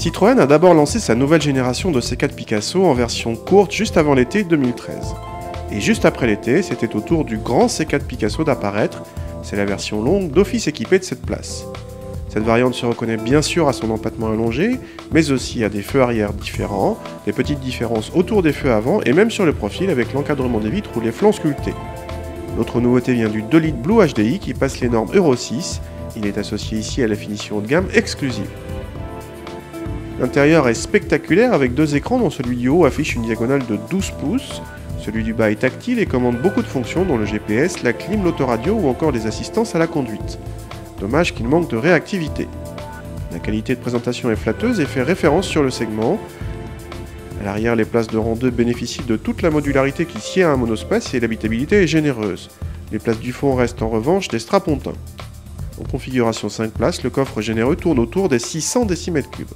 Citroën a d'abord lancé sa nouvelle génération de C4 Picasso en version courte juste avant l'été 2013. Et juste après l'été, c'était au tour du grand C4 Picasso d'apparaître, c'est la version longue d'office équipée de cette place. Cette variante se reconnaît bien sûr à son empattement allongé, mais aussi à des feux arrière différents, des petites différences autour des feux avant et même sur le profil avec l'encadrement des vitres ou les flancs sculptés. L'autre nouveauté vient du 2 litres Blue HDI qui passe les normes Euro 6. Il est associé ici à la finition de gamme exclusive. L'intérieur est spectaculaire avec deux écrans dont celui du haut affiche une diagonale de 12 pouces. Celui du bas est tactile et commande beaucoup de fonctions dont le GPS, la clim, l'autoradio ou encore les assistances à la conduite. Dommage qu'il manque de réactivité. La qualité de présentation est flatteuse et fait référence sur le segment. À l'arrière, les places de rang 2 bénéficient de toute la modularité qui sied à un monospace et l'habitabilité est généreuse. Les places du fond restent en revanche des strapontins. En configuration 5 places, le coffre généreux tourne autour des 600 décimètres cubes.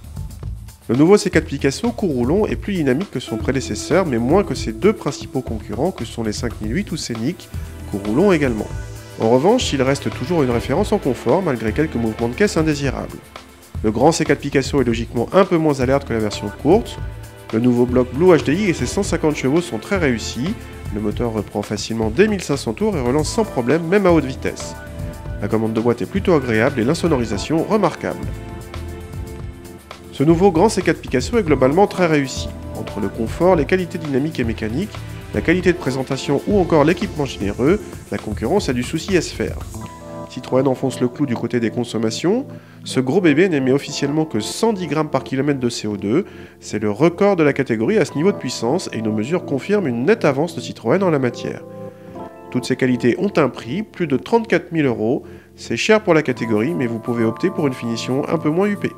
Le nouveau C4 Picasso Courroulon est plus dynamique que son prédécesseur, mais moins que ses deux principaux concurrents que sont les 5008 ou Scénic, Courroulon également. En revanche, il reste toujours une référence en confort malgré quelques mouvements de caisse indésirables. Le grand C4 Picasso est logiquement un peu moins alerte que la version courte. Le nouveau bloc Blue HDI et ses 150 chevaux sont très réussis. Le moteur reprend facilement dès 1500 tours et relance sans problème même à haute vitesse. La commande de boîte est plutôt agréable et l'insonorisation remarquable. Ce nouveau grand C4 Picasso est globalement très réussi. Entre le confort, les qualités dynamiques et mécaniques, la qualité de présentation ou encore l'équipement généreux, la concurrence a du souci à se faire. Citroën enfonce le clou du côté des consommations. Ce gros bébé n'émet officiellement que 110 grammes par kilomètre de CO2. C'est le record de la catégorie à ce niveau de puissance et nos mesures confirment une nette avance de Citroën en la matière. Toutes ces qualités ont un prix, plus de 34 000 euros. C'est cher pour la catégorie, mais vous pouvez opter pour une finition un peu moins huppée.